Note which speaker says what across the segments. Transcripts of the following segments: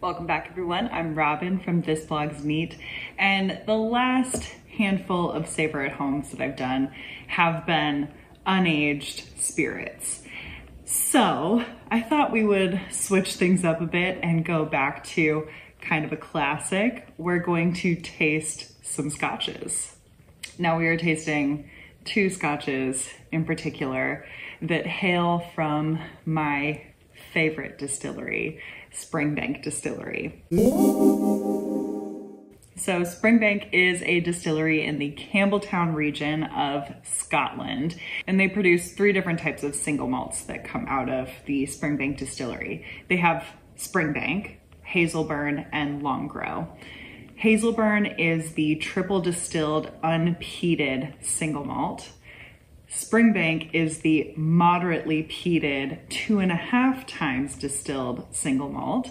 Speaker 1: Welcome back everyone. I'm Robin from This Blog's Neat and the last handful of Savor at Homes that I've done have been unaged spirits. So I thought we would switch things up a bit and go back to kind of a classic. We're going to taste some scotches. Now we are tasting two scotches in particular that hail from my favorite distillery, Springbank Distillery. So Springbank is a distillery in the Campbeltown region of Scotland, and they produce three different types of single malts that come out of the Springbank Distillery. They have Springbank, Hazelburn, and Longrow. Hazelburn is the triple distilled unpeated single malt. Springbank is the moderately peated two and a half times distilled single malt.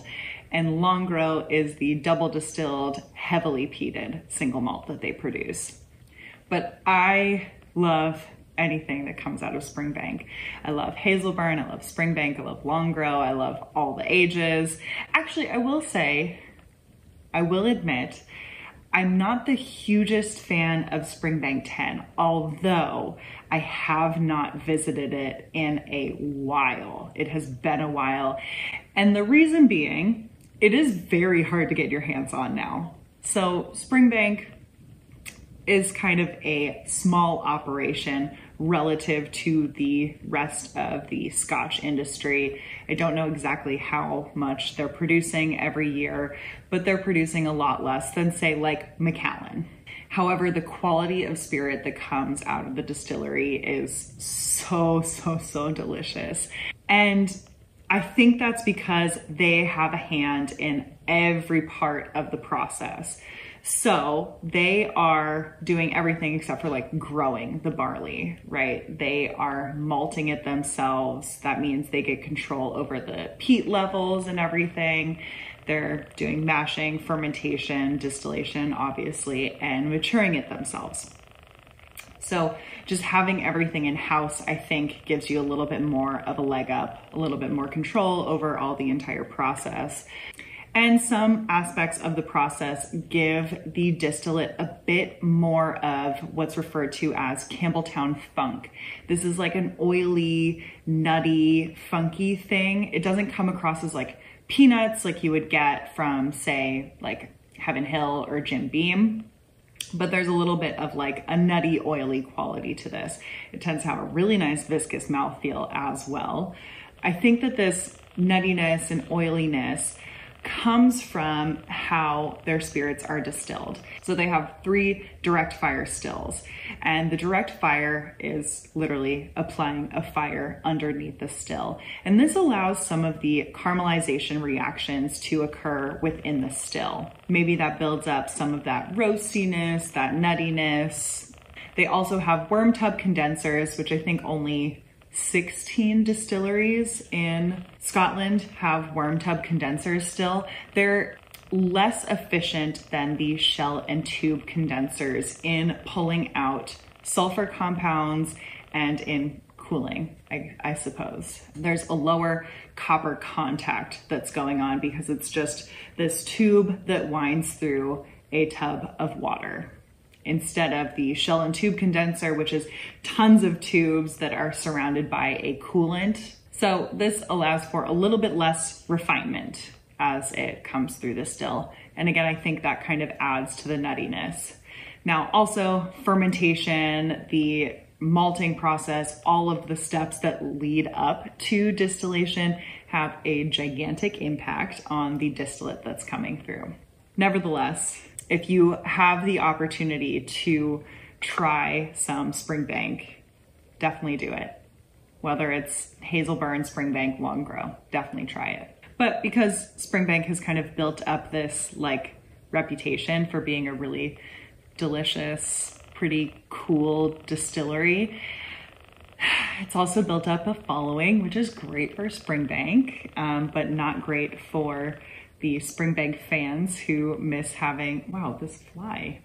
Speaker 1: And Longrow is the double distilled heavily peated single malt that they produce. But I love anything that comes out of Springbank. I love Hazelburn, I love Springbank, I love Longrow, I love all the ages. Actually, I will say, I will admit, I'm not the hugest fan of Springbank 10, although I have not visited it in a while. It has been a while. And the reason being, it is very hard to get your hands on now. So Springbank is kind of a small operation relative to the rest of the Scotch industry. I don't know exactly how much they're producing every year, but they're producing a lot less than, say, like Macallan. However, the quality of spirit that comes out of the distillery is so, so, so delicious. And I think that's because they have a hand in every part of the process. So they are doing everything except for like growing the barley, right? They are malting it themselves. That means they get control over the peat levels and everything. They're doing mashing, fermentation, distillation, obviously, and maturing it themselves. So just having everything in house, I think gives you a little bit more of a leg up, a little bit more control over all the entire process. And some aspects of the process give the distillate a bit more of what's referred to as Campbeltown funk. This is like an oily, nutty, funky thing. It doesn't come across as like peanuts like you would get from say like Heaven Hill or Jim Beam but there's a little bit of like a nutty, oily quality to this. It tends to have a really nice viscous mouthfeel as well. I think that this nuttiness and oiliness comes from how their spirits are distilled. So they have three direct fire stills, and the direct fire is literally applying a fire underneath the still. And this allows some of the caramelization reactions to occur within the still. Maybe that builds up some of that roastiness, that nuttiness. They also have worm tub condensers, which I think only 16 distilleries in Scotland have worm tub condensers still. They're less efficient than the shell and tube condensers in pulling out sulfur compounds and in cooling, I, I, suppose. There's a lower copper contact that's going on because it's just this tube that winds through a tub of water instead of the shell and tube condenser, which is tons of tubes that are surrounded by a coolant. So this allows for a little bit less refinement as it comes through the still. And again, I think that kind of adds to the nuttiness. Now also fermentation, the malting process, all of the steps that lead up to distillation have a gigantic impact on the distillate that's coming through. Nevertheless, if you have the opportunity to try some Springbank, definitely do it. Whether it's Hazelburn, Springbank, Longrow, definitely try it. But because Springbank has kind of built up this like reputation for being a really delicious, pretty cool distillery, it's also built up a following, which is great for Springbank, um, but not great for the Springbank fans who miss having, wow, this fly,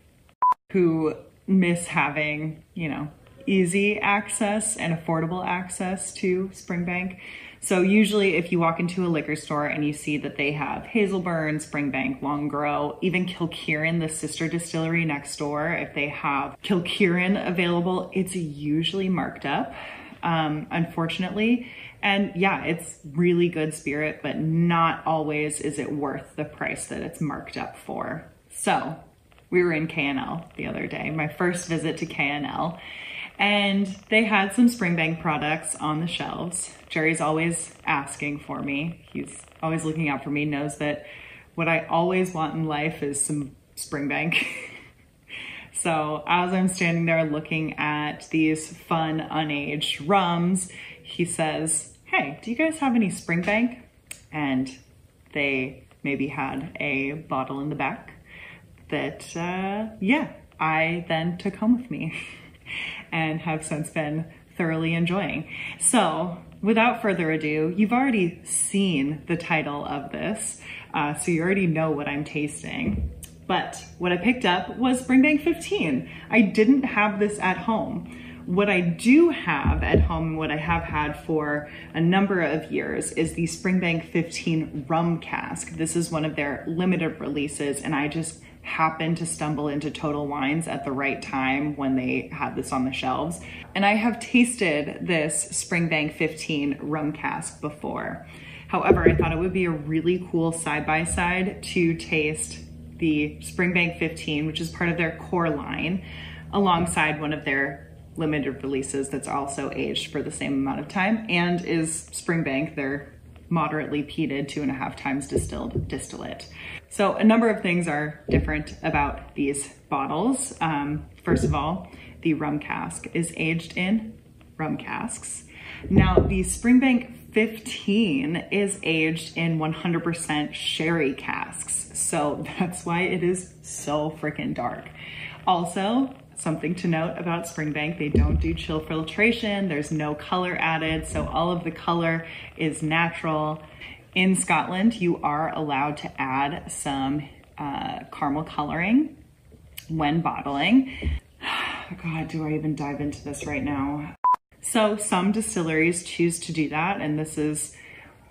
Speaker 1: who miss having, you know, easy access and affordable access to Springbank. So usually if you walk into a liquor store and you see that they have Hazelburn, Springbank, Longrow, even Kilkerran, the sister distillery next door, if they have Kilkerran available, it's usually marked up, um, unfortunately. And yeah, it's really good spirit, but not always is it worth the price that it's marked up for. So we were in K&L the other day, my first visit to K&L, and they had some Springbank products on the shelves. Jerry's always asking for me. He's always looking out for me, knows that what I always want in life is some Springbank. so as I'm standing there looking at these fun unaged rums, he says, hey, do you guys have any Springbank? And they maybe had a bottle in the back that, uh, yeah, I then took home with me and have since been thoroughly enjoying. So without further ado, you've already seen the title of this, uh, so you already know what I'm tasting. But what I picked up was Springbank 15. I didn't have this at home. What I do have at home and what I have had for a number of years is the Springbank 15 rum cask. This is one of their limited releases and I just happened to stumble into Total Wines at the right time when they had this on the shelves. And I have tasted this Springbank 15 rum cask before. However, I thought it would be a really cool side-by-side -side to taste the Springbank 15, which is part of their core line, alongside one of their limited releases that's also aged for the same amount of time and is Springbank, their moderately peated two and a half times distilled distillate. So a number of things are different about these bottles. Um, first of all, the rum cask is aged in rum casks. Now the Springbank 15 is aged in 100% sherry casks. So that's why it is so freaking dark. Also, something to note about Springbank, they don't do chill filtration. There's no color added. So all of the color is natural. In Scotland, you are allowed to add some uh, caramel coloring when bottling. God, do I even dive into this right now? So some distilleries choose to do that, and this is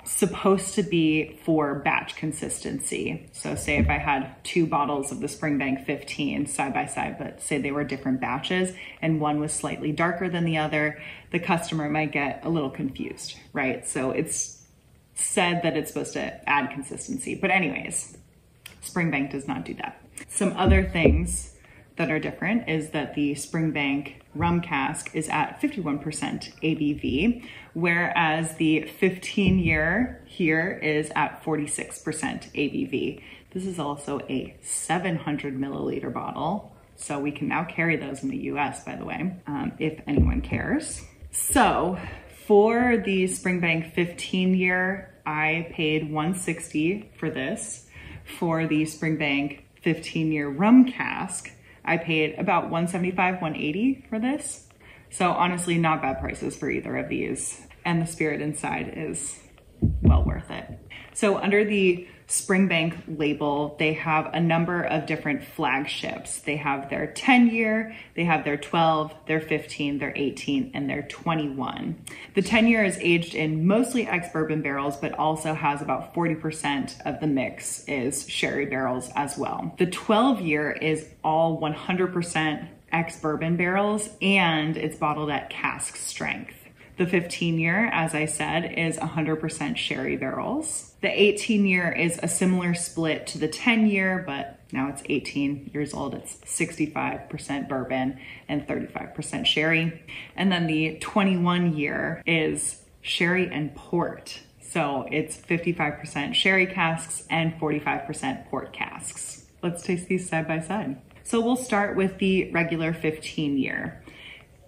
Speaker 1: supposed to be for batch consistency. So say if I had two bottles of the Springbank 15 side by side, but say they were different batches and one was slightly darker than the other, the customer might get a little confused, right? So it's said that it's supposed to add consistency. But anyways, Springbank does not do that. Some other things that are different is that the Springbank rum cask is at 51% ABV, whereas the 15 year here is at 46% ABV. This is also a 700 milliliter bottle. So we can now carry those in the US, by the way, um, if anyone cares. So for the Springbank 15 year, I paid 160 for this. For the Springbank 15 year rum cask, I paid about 175, 180 for this. So honestly, not bad prices for either of these. And the spirit inside is well worth it. So under the Springbank label, they have a number of different flagships. They have their 10 year, they have their 12, their 15, their 18, and their 21. The 10 year is aged in mostly ex-bourbon barrels, but also has about 40% of the mix is sherry barrels as well. The 12 year is all 100% ex-bourbon barrels and it's bottled at cask strength. The 15 year, as I said, is 100% sherry barrels. The 18 year is a similar split to the 10 year, but now it's 18 years old. It's 65% bourbon and 35% sherry. And then the 21 year is sherry and port. So it's 55% sherry casks and 45% port casks. Let's taste these side by side. So we'll start with the regular 15 year.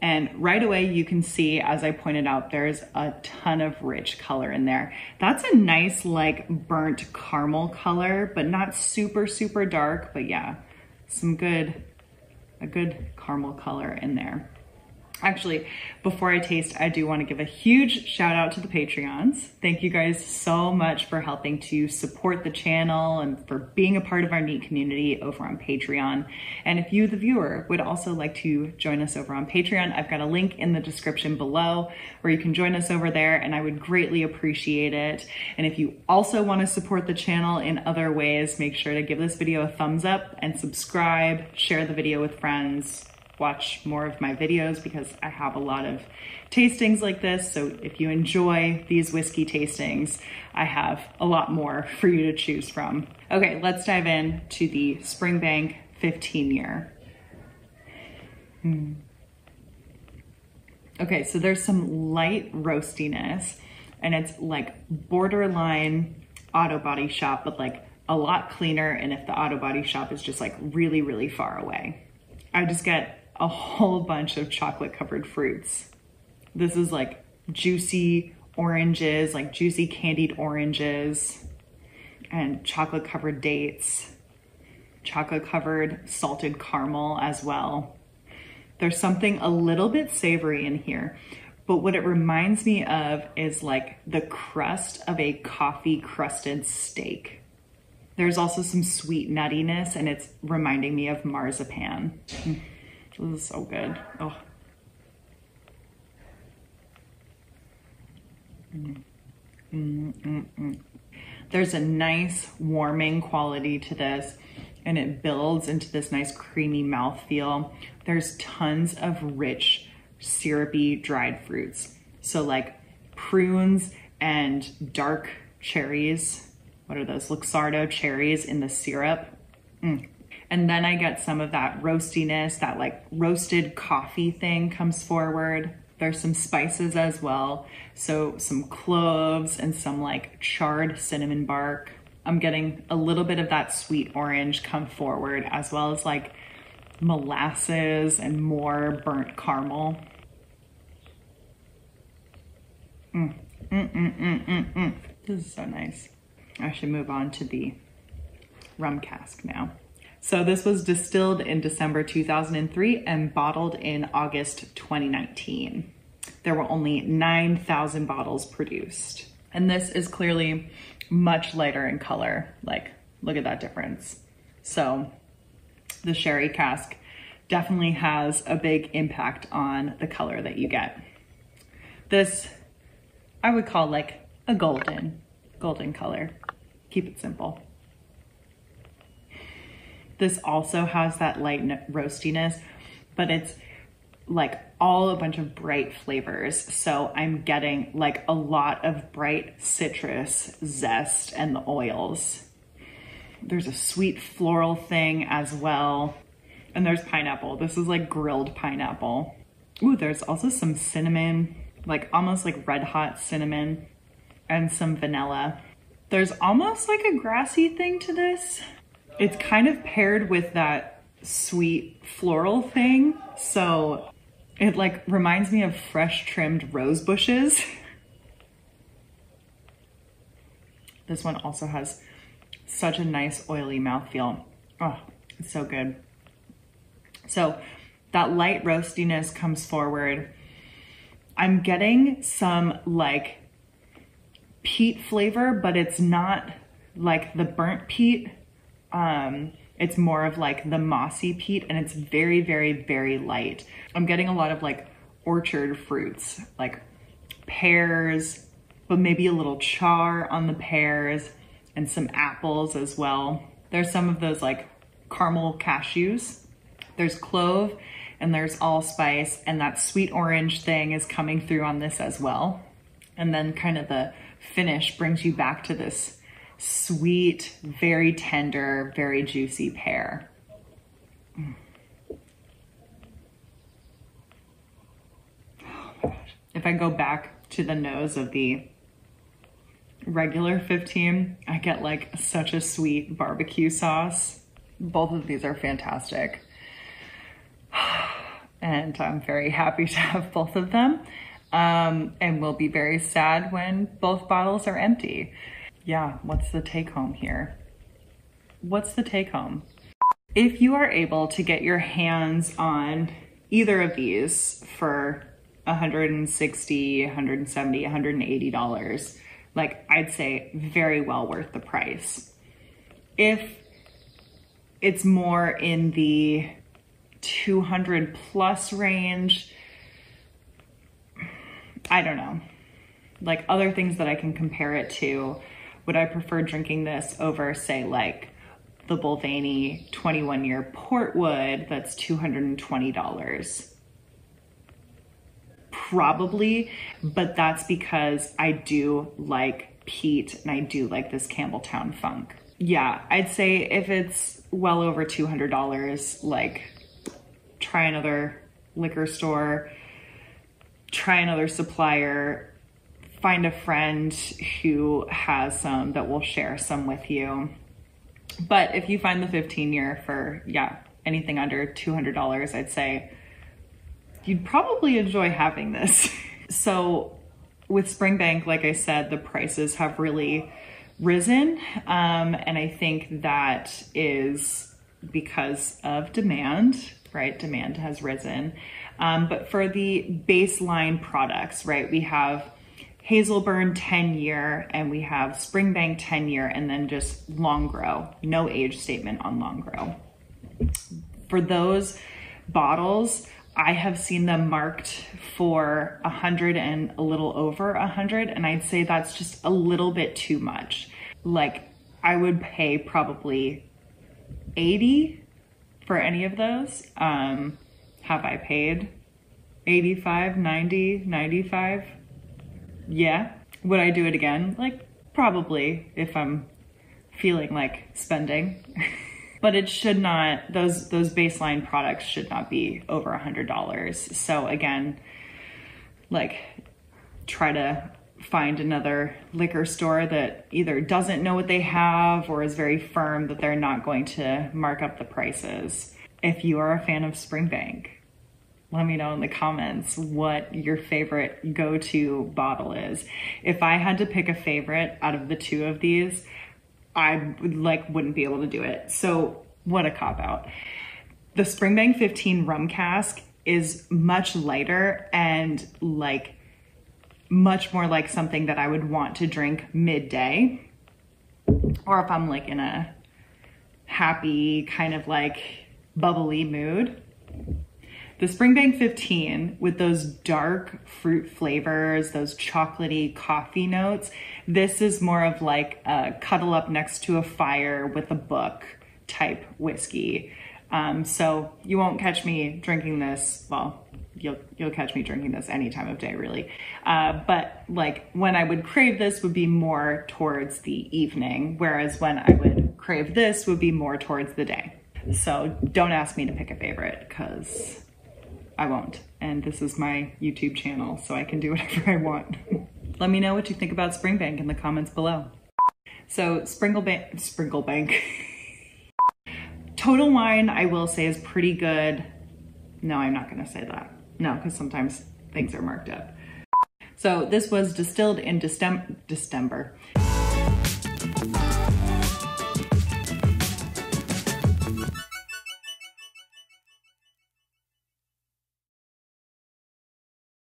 Speaker 1: And right away you can see, as I pointed out, there's a ton of rich color in there. That's a nice like burnt caramel color, but not super, super dark, but yeah, some good, a good caramel color in there. Actually, before I taste, I do want to give a huge shout out to the Patreons. Thank you guys so much for helping to support the channel and for being a part of our neat community over on Patreon. And if you, the viewer, would also like to join us over on Patreon, I've got a link in the description below where you can join us over there and I would greatly appreciate it. And if you also want to support the channel in other ways, make sure to give this video a thumbs up and subscribe, share the video with friends, watch more of my videos because I have a lot of tastings like this. So if you enjoy these whiskey tastings, I have a lot more for you to choose from. Okay, let's dive in to the Springbank 15 year. Mm. Okay, so there's some light roastiness and it's like borderline auto body shop, but like a lot cleaner. And if the auto body shop is just like really, really far away, I just get a whole bunch of chocolate covered fruits. This is like juicy oranges, like juicy candied oranges and chocolate covered dates, chocolate covered salted caramel as well. There's something a little bit savory in here, but what it reminds me of is like the crust of a coffee crusted steak. There's also some sweet nuttiness and it's reminding me of marzipan. Hmm. This is so good. Oh. Mm. Mm, mm. There's a nice warming quality to this and it builds into this nice creamy mouth feel. There's tons of rich syrupy dried fruits. So like prunes and dark cherries. What are those? Luxardo cherries in the syrup. Mm, and then I get some of that roastiness, that like roasted coffee thing comes forward. There's some spices as well. So some cloves and some like charred cinnamon bark. I'm getting a little bit of that sweet orange come forward as well as like molasses and more burnt caramel. Mm, mm, mm, mm, mm, mm. This is so nice. I should move on to the rum cask now. So this was distilled in December 2003 and bottled in August 2019. There were only 9,000 bottles produced. And this is clearly much lighter in color. Like, look at that difference. So the sherry cask definitely has a big impact on the color that you get. This, I would call like a golden, golden color. Keep it simple. This also has that light roastiness, but it's like all a bunch of bright flavors. So I'm getting like a lot of bright citrus zest and the oils. There's a sweet floral thing as well. And there's pineapple. This is like grilled pineapple. Ooh, there's also some cinnamon, like almost like red hot cinnamon and some vanilla. There's almost like a grassy thing to this. It's kind of paired with that sweet floral thing. So it like reminds me of fresh trimmed rose bushes. this one also has such a nice oily mouthfeel. Oh, it's so good. So that light roastiness comes forward. I'm getting some like peat flavor, but it's not like the burnt peat um, it's more of like the mossy peat and it's very, very, very light. I'm getting a lot of like orchard fruits, like pears, but maybe a little char on the pears and some apples as well. There's some of those like caramel cashews. There's clove and there's allspice and that sweet orange thing is coming through on this as well. And then kind of the finish brings you back to this sweet, very tender, very juicy pear. Mm. If I go back to the nose of the regular 15, I get like such a sweet barbecue sauce. Both of these are fantastic. And I'm very happy to have both of them. Um, and will be very sad when both bottles are empty yeah, what's the take home here? What's the take home? If you are able to get your hands on either of these for 160, 170, 180 dollars, like I'd say very well worth the price. If it's more in the 200 plus range, I don't know. Like other things that I can compare it to, would I prefer drinking this over say like the Balvenie 21 year Portwood that's $220? Probably, but that's because I do like peat and I do like this Campbeltown funk. Yeah, I'd say if it's well over $200, like try another liquor store, try another supplier, find a friend who has some that will share some with you. But if you find the 15 year for, yeah, anything under $200, I'd say you'd probably enjoy having this. so with Springbank, like I said, the prices have really risen. Um, and I think that is because of demand, right? Demand has risen. Um, but for the baseline products, right, we have Hazelburn 10 year and we have Springbank 10 year and then just Longrow, no age statement on Longrow. For those bottles, I have seen them marked for a hundred and a little over a hundred, and I'd say that's just a little bit too much. Like I would pay probably 80 for any of those. Um, have I paid 85, 90, 95? Yeah. Would I do it again? Like probably if I'm feeling like spending. but it should not those those baseline products should not be over a hundred dollars so again like try to find another liquor store that either doesn't know what they have or is very firm that they're not going to mark up the prices if you are a fan of springbank let me know in the comments what your favorite go-to bottle is if i had to pick a favorite out of the two of these I like wouldn't be able to do it. So what a cop out. The Springbank 15 rum cask is much lighter and like much more like something that I would want to drink midday or if I'm like in a happy kind of like bubbly mood. The Springbank 15 with those dark fruit flavors, those chocolatey coffee notes, this is more of like a cuddle up next to a fire with a book type whiskey. Um, so you won't catch me drinking this. Well, you'll you'll catch me drinking this any time of day, really. Uh, but like when I would crave this would be more towards the evening, whereas when I would crave this would be more towards the day. So don't ask me to pick a favorite because I won't. And this is my YouTube channel, so I can do whatever I want. Let me know what you think about Springbank in the comments below. So Springlebank, Springlebank. Total Wine, I will say, is pretty good. No, I'm not gonna say that. No, because sometimes things are marked up. So this was distilled in December.